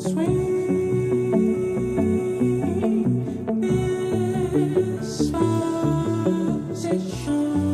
Sweet, sweet,